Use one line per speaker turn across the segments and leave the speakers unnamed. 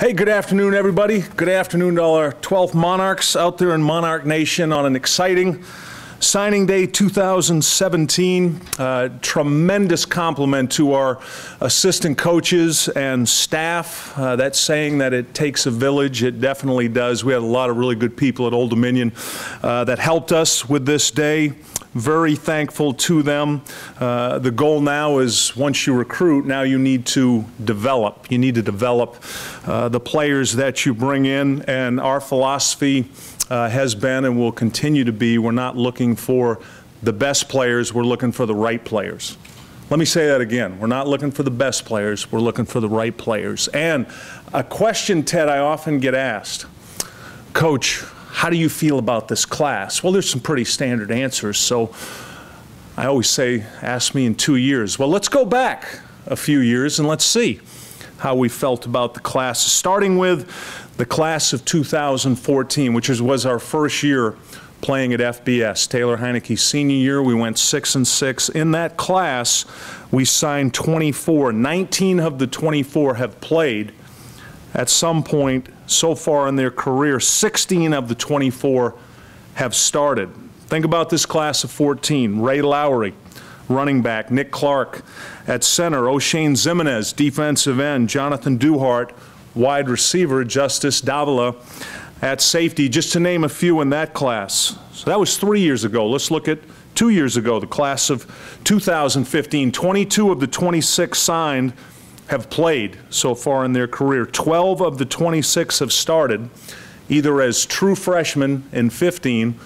Hey, good afternoon, everybody. Good afternoon to all our 12 Monarchs out there in Monarch Nation on an exciting signing day 2017. Uh, tremendous compliment to our assistant coaches and staff. Uh, that's saying that it takes a village. It definitely does. We had a lot of really good people at Old Dominion uh, that helped us with this day very thankful to them. Uh, the goal now is once you recruit, now you need to develop. You need to develop uh, the players that you bring in, and our philosophy uh, has been and will continue to be we're not looking for the best players, we're looking for the right players. Let me say that again. We're not looking for the best players, we're looking for the right players. And a question, Ted, I often get asked Coach, how do you feel about this class? Well, there's some pretty standard answers. So I always say, ask me in two years. Well, let's go back a few years and let's see how we felt about the class, starting with the class of 2014, which was our first year playing at FBS. Taylor Heinicke's senior year, we went six and six. In that class, we signed 24. 19 of the 24 have played at some point so far in their career. 16 of the 24 have started. Think about this class of 14. Ray Lawry, running back. Nick Clark at center. Oshane Ximines, defensive end. Jonathan Duhart, wide receiver. Justice Davila at safety, just to name a few in that class. So that was three years ago. Let's look at two years ago, the class of 2015. 22 of the 26 signed have played so far in their career. 12 of the 26 have started either as true freshmen in 15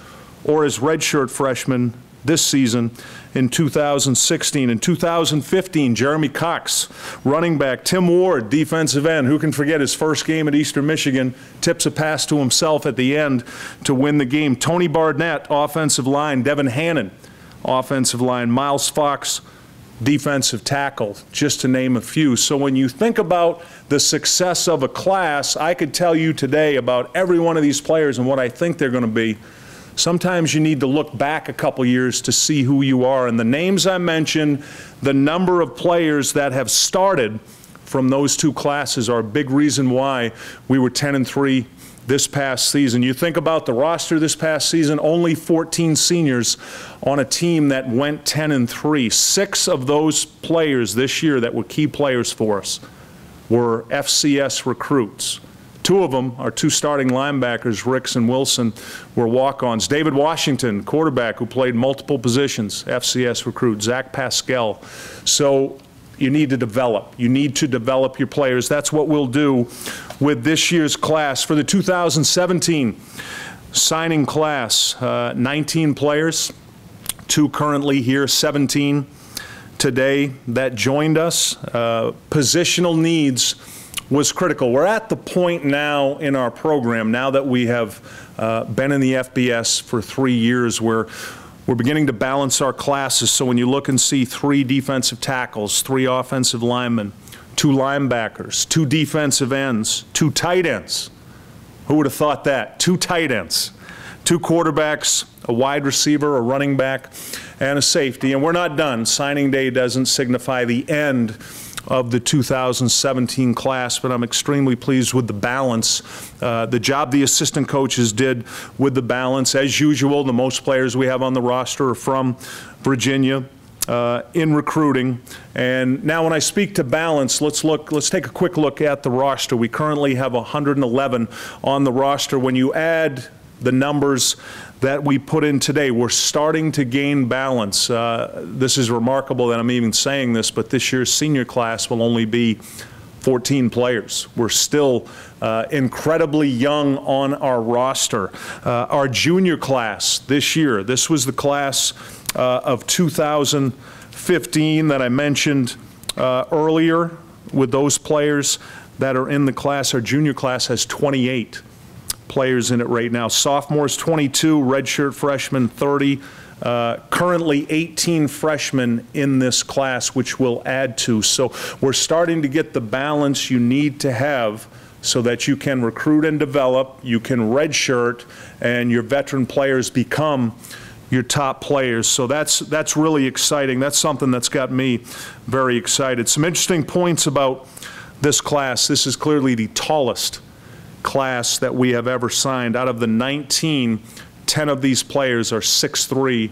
or as redshirt freshmen this season in 2016. In 2015, Jeremy Cox, running back, Tim Ward, defensive end, who can forget his first game at Eastern Michigan, tips a pass to himself at the end to win the game. Tony Barnett, offensive line, Devin Hannon, offensive line, Miles Fox, defensive tackle, just to name a few. So when you think about the success of a class, I could tell you today about every one of these players and what I think they're going to be. Sometimes you need to look back a couple years to see who you are. And the names I mentioned, the number of players that have started from those two classes are a big reason why we were 10 and 3 this past season. You think about the roster this past season, only 14 seniors on a team that went 10 and 3. Six of those players this year that were key players for us were FCS recruits. Two of them, our two starting linebackers, Ricks and Wilson, were walk-ons. David Washington, quarterback who played multiple positions, FCS recruit. Zach Pascal. So you need to develop. You need to develop your players. That's what we'll do with this year's class. For the 2017 signing class, uh, 19 players, two currently here, 17 today that joined us. Uh, positional needs was critical. We're at the point now in our program, now that we have uh, been in the FBS for three years, where we're beginning to balance our classes. So when you look and see three defensive tackles, three offensive linemen, two linebackers, two defensive ends, two tight ends. Who would have thought that? Two tight ends, two quarterbacks, a wide receiver, a running back, and a safety. And we're not done. Signing day doesn't signify the end of the 2017 class, but I'm extremely pleased with the balance, uh, the job the assistant coaches did with the balance. As usual, the most players we have on the roster are from Virginia. Uh, in recruiting. And now when I speak to balance, let's look, let's take a quick look at the roster. We currently have 111 on the roster. When you add the numbers that we put in today. We're starting to gain balance. Uh, this is remarkable that I'm even saying this, but this year's senior class will only be 14 players. We're still uh, incredibly young on our roster. Uh, our junior class this year, this was the class of 2015 that I mentioned uh, earlier with those players that are in the class. Our junior class has 28 players in it right now. Sophomores 22, redshirt freshmen 30. Uh, currently 18 freshmen in this class, which we'll add to. So we're starting to get the balance you need to have so that you can recruit and develop, you can redshirt, and your veteran players become your top players. So that's that's really exciting. That's something that's got me very excited. Some interesting points about this class, this is clearly the tallest class that we have ever signed. Out of the 19, 10 of these players are 6'3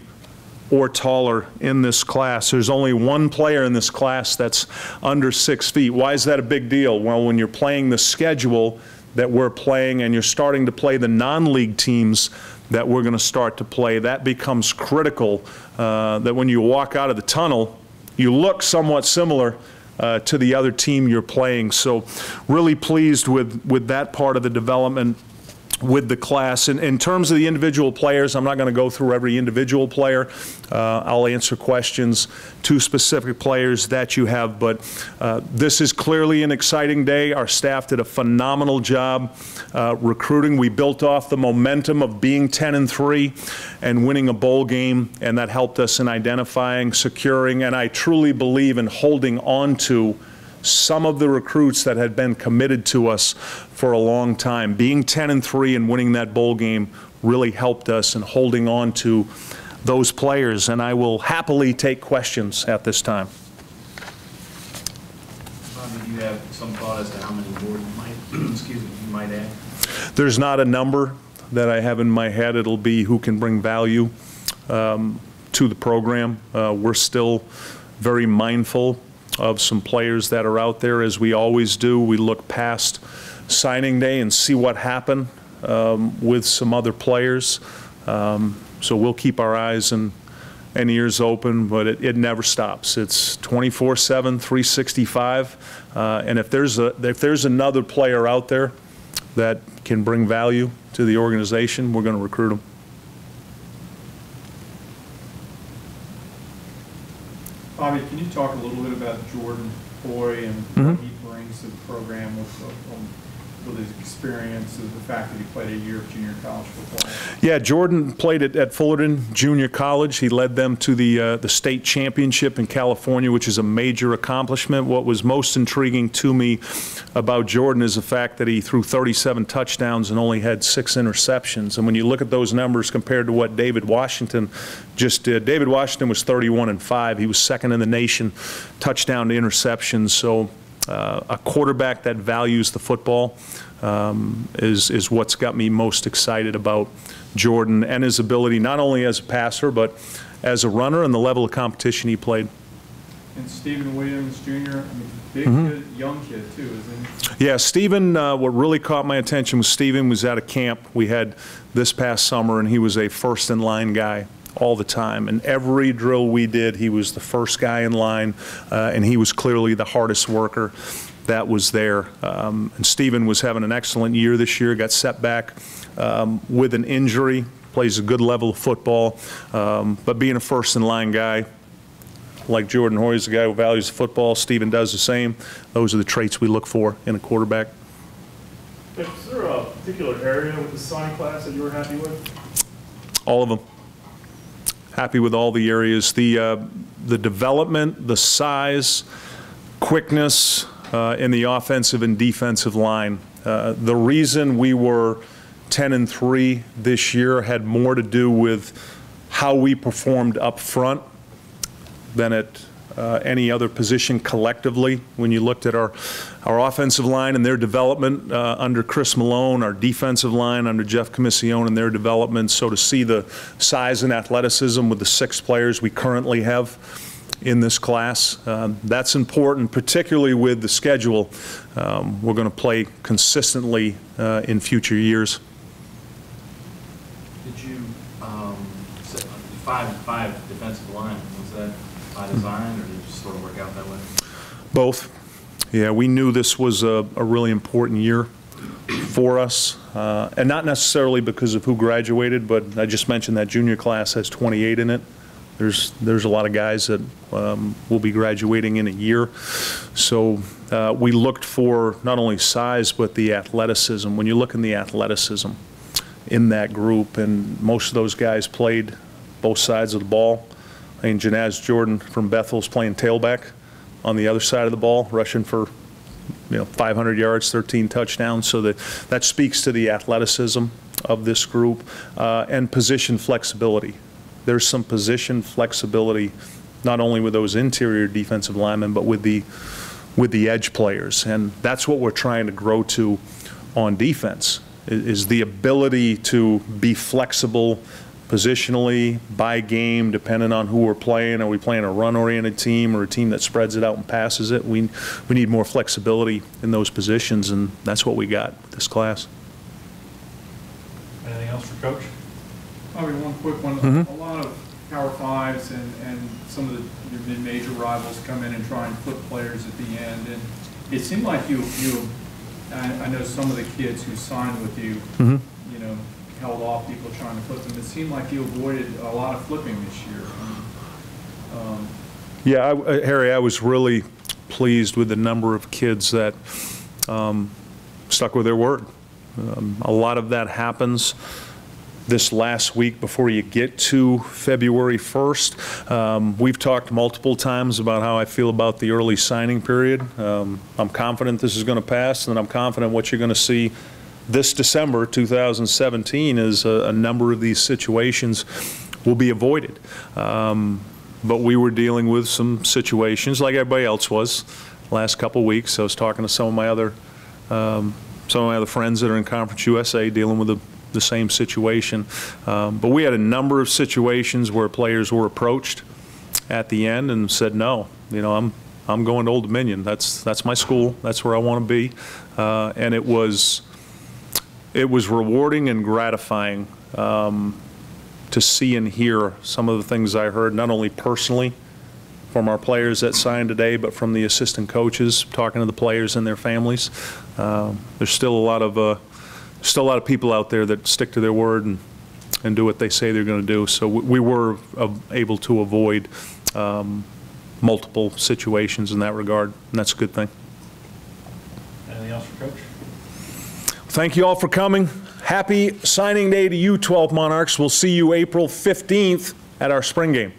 or taller in this class. There's only one player in this class that's under six feet. Why is that a big deal? Well, when you're playing the schedule that we're playing and you're starting to play the non-league teams that we're going to start to play, that becomes critical uh, that when you walk out of the tunnel, you look somewhat similar uh, to the other team you're playing. So really pleased with, with that part of the development with the class. In, in terms of the individual players, I'm not going to go through every individual player. Uh, I'll answer questions to specific players that you have, but uh, this is clearly an exciting day. Our staff did a phenomenal job uh, recruiting. We built off the momentum of being 10 and 3 and winning a bowl game, and that helped us in identifying, securing, and I truly believe in holding on to some of the recruits that had been committed to us for a long time. Being 10 and 3 and winning that bowl game really helped us in holding on to those players, and I will happily take questions at this time.
Bob, you have some thought as to how many more you might, excuse me, you might add?
There's not a number that I have in my head. It'll be who can bring value um, to the program. Uh, we're still very mindful of some players that are out there, as we always do. We look past signing day and see what happened um, with some other players. Um, so we'll keep our eyes and, and ears open, but it, it never stops. It's 24/7, 365, uh, and if there's a if there's another player out there that can bring value to the organization, we're going to recruit them.
Bobby, can you talk a little bit about Jordan Foy and
Mhm.
what he brings to the program with, um, with his experience, and the fact that he played a year of junior college football?
Yeah, Jordan played at, at Fullerton Junior College. He led them to the uh, the state championship in California, which is a major accomplishment. What was most intriguing to me about Jordan is the fact that he threw 37 touchdowns and only had six interceptions. And when you look at those numbers compared to what David Washington just did, David Washington was 31 and five. He was second in the nation, touchdown to interceptions. So uh, a quarterback that values the football um, is, is what's got me most excited about Jordan and his ability not only as a passer, but as a runner and the level of competition he played.
And Stephen Williams Jr., I mean, big
Mm-hmm.
kid, young kid too, isn't he?
Yeah, Stephen, uh, what really caught my attention was Stephen was at a camp we had this past summer, and he was a first in line guy all the time. And every drill we did, he was the first guy in line, uh, and he was clearly the hardest worker that was there. Um, and Stephen was having an excellent year this year, got set back um, with an injury, plays a good level of football, um, but being a first in line guy, like Jordan Hoy is a guy who values football, Stephen does the same. Those are the traits we look for in a quarterback.
Is there a particular area with the signing class that you were happy with?
All of them. Happy with all the areas. The, uh, the development, the size, quickness uh, in the offensive and defensive line. Uh, The reason we were 10 and 3 this year had more to do with how we performed up front than at uh, any other position collectively. When you looked at our, our offensive line and their development uh, under Chris Malone, our defensive line under Jeff Comissiong and their development, so to see the size and athleticism with the six players we currently have in this class, um, that's important, particularly with the schedule um, we're going to play consistently uh, in future years.
Did you, um, five, five defensive line, was that by design, or did it just sort of work out that way?
Both. Yeah, we knew this was a, a really important year for us, uh, and not necessarily because of who graduated, but I just mentioned that junior class has 28 in it. There's, there's a lot of guys that um, will be graduating in a year. So uh, we looked for not only size, but the athleticism. When you look in the athleticism in that group, and most of those guys played both sides of the ball. I mean, Janaz Jordan from Bethel's playing tailback on the other side of the ball, rushing for, you know, 500 yards, 13 touchdowns. So that, that speaks to the athleticism of this group uh, and position flexibility. There's some position flexibility, not only with those interior defensive linemen, but with the with the edge players. And that's what we're trying to grow to on defense, is the ability to be flexible positionally, by game, depending on who we're playing. Are we playing a run-oriented team or a team that spreads it out and passes it? We, we need more flexibility in those positions, and that's what we got with this class.
Anything else for Coach?
I mean, one quick one,
Mhm.
a lot of Power Fives and, and some of the, your mid-major rivals come in and try and flip players at the end, and it seemed like you, you, I, I know some of the kids who signed with you,
Mhm.
you know, held off people trying to flip them. It seemed like you avoided a lot of flipping this year. Um,
Yeah, I- uh, Harry, I was really pleased with the number of kids that um, stuck with their word. Um, A lot of that happens this last week before you get to February 1st. Um, We've talked multiple times about how I feel about the early signing period. Um, I'm confident this is going to pass, and I'm confident what you're going to see this December 2017 is a a number of these situations will be avoided. Um, But we were dealing with some situations, like everybody else was, last couple of weeks. I was talking to some of my other um, some of my other friends that are in Conference USA dealing with the, the same situation. Um, But we had a number of situations where players were approached at the end and said, no, you know, I'm, I'm going to Old Dominion. That's, that's my school. That's where I want to be. Uh, And it was, it was rewarding and gratifying um, to see and hear some of the things I heard, not only personally from our players that signed today, but from the assistant coaches, talking to the players and their families. Um, There's still a lot of, uh, still a lot of people out there that stick to their word and, and do what they say they're going to do. So we we were able to avoid um, multiple situations in that regard, and that's a good thing.
Anything else for Coach?
Thank you all for coming. Happy signing day to you, 12 Monarchs. We'll see you April 15th at our spring game.